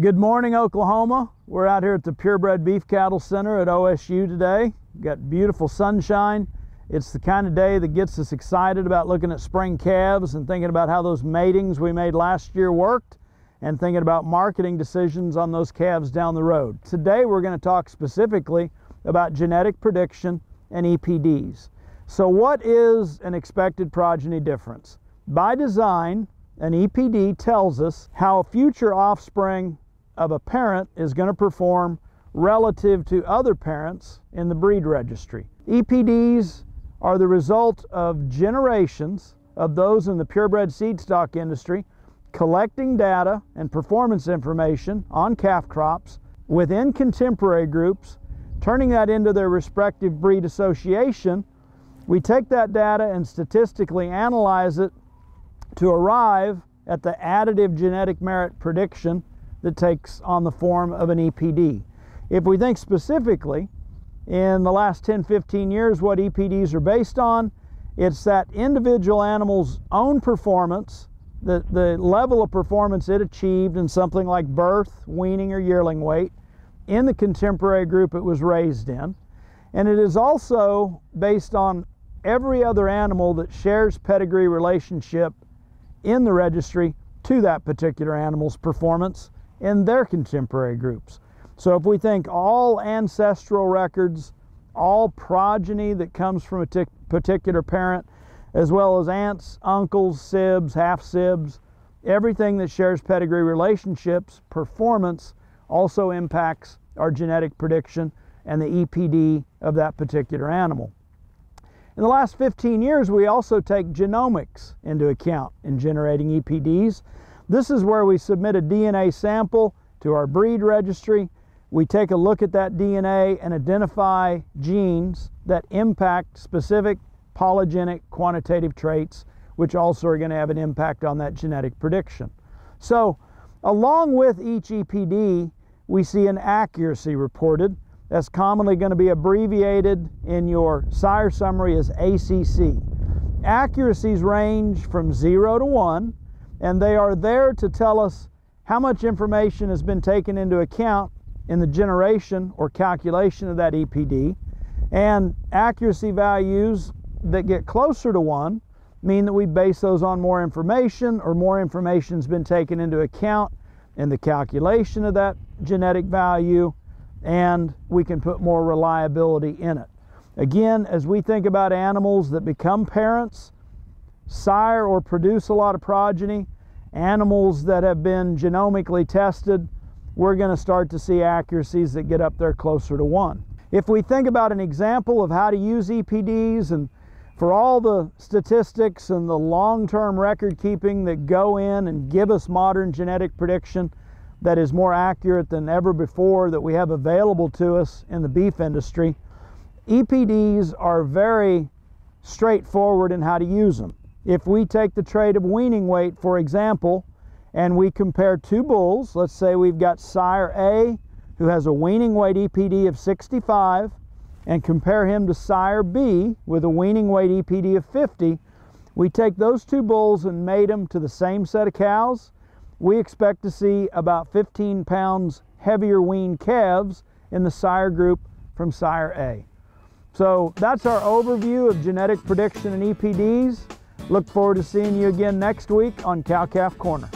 Good morning, Oklahoma. We're out here at the Purebred Beef Cattle Center at OSU today. Got beautiful sunshine. It's the kind of day that gets us excited about looking at spring calves and thinking about how those matings we made last year worked and thinking about marketing decisions on those calves down the road. Today we're going to talk specifically about genetic prediction and EPDs. So what is an expected progeny difference? By design, an EPD tells us how a future offspring of a parent is going to perform relative to other parents in the breed registry. EPDs are the result of generations of those in the purebred seed stock industry collecting data and performance information on calf crops within contemporary groups, turning that into their respective breed association. We take that data and statistically analyze it to arrive at the additive genetic merit prediction that takes on the form of an EPD. If we think specifically in the last 10, 15 years what EPDs are based on, it's that individual animal's own performance, the, the level of performance it achieved in something like birth, weaning, or yearling weight in the contemporary group it was raised in. And it is also based on every other animal that shares pedigree relationship in the registry to that particular animal's performance in their contemporary groups. So if we think all ancestral records, all progeny that comes from a particular parent, as well as aunts, uncles, sibs, half sibs, everything that shares pedigree relationships, performance also impacts our genetic prediction and the EPD of that particular animal. In the last 15 years, we also take genomics into account in generating EPDs. This is where we submit a DNA sample to our breed registry. We take a look at that DNA and identify genes that impact specific polygenic quantitative traits, which also are going to have an impact on that genetic prediction. So, along with each EPD, we see an accuracy reported. That's commonly going to be abbreviated in your sire summary as ACC. Accuracies range from 0 to 1, and they are there to tell us how much information has been taken into account in the generation or calculation of that EPD. And accuracy values that get closer to 1 mean that we base those on more information or more information has been taken into account in the calculation of that genetic value and we can put more reliability in it. Again, as we think about animals that become parents, sire or produce a lot of progeny, animals that have been genomically tested, we're going to start to see accuracies that get up there closer to one. If we think about an example of how to use EPDs and for all the statistics and the long-term record keeping that go in and give us modern genetic prediction that is more accurate than ever before that we have available to us in the beef industry, EPDs are very straightforward in how to use them. If we take the trait of weaning weight, for example, and we compare two bulls, let's say we've got sire A who has a weaning weight EPD of 65 and compare him to sire B with a weaning weight EPD of 50, we take those two bulls and mate them to the same set of cows, we expect to see about 15 pounds heavier weaned calves in the sire group from sire A. So that's our overview of genetic prediction and EPDs. Look forward to seeing you again next week on Cow Calf Corner.